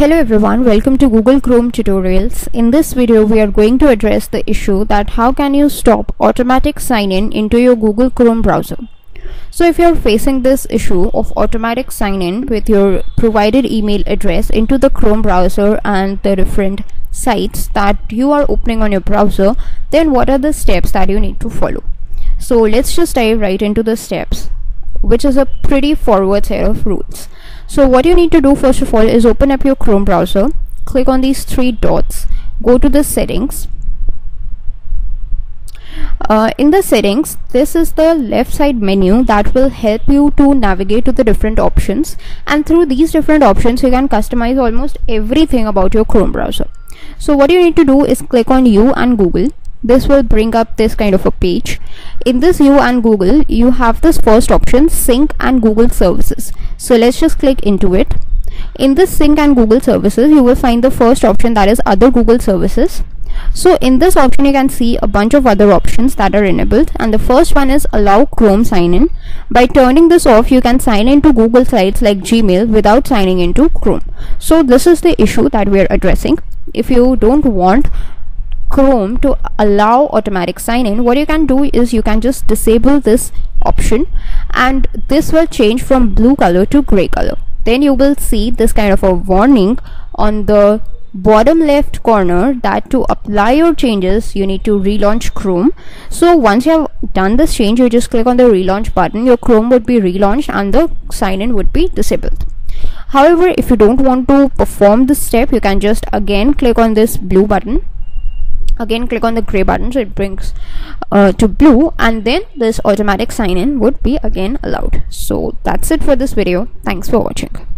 Hello everyone, welcome to Google Chrome tutorials. In this video, we are going to address the issue that how can you stop automatic sign-in into your Google Chrome browser. So if you're facing this issue of automatic sign-in with your provided email address into the Chrome browser and the different sites that you are opening on your browser, then what are the steps that you need to follow? So let's just dive right into the steps, which is a pretty forward set of rules. So what you need to do first of all is open up your Chrome browser, click on these three dots, go to the settings. Uh, in the settings, this is the left side menu that will help you to navigate to the different options. And through these different options you can customize almost everything about your Chrome browser. So what you need to do is click on you and Google. This will bring up this kind of a page. In this you and google you have this first option sync and google services so let's just click into it. In this sync and google services you will find the first option that is other google services. So in this option you can see a bunch of other options that are enabled. And the first one is allow chrome sign in by turning this off you can sign into google sites like gmail without signing into chrome. So this is the issue that we are addressing. If you don't want Chrome to allow automatic sign in what you can do is you can just disable this option and this will change from blue color to gray color. Then you will see this kind of a warning on the bottom left corner that to apply your changes you need to relaunch chrome. So once you have done this change you just click on the relaunch button. Your chrome would be relaunched and the sign in would be disabled. However if you don't want to perform this step you can just again click on this blue button again click on the gray button so it brings uh, to blue and then this automatic sign in would be again allowed. So that's it for this video. Thanks for watching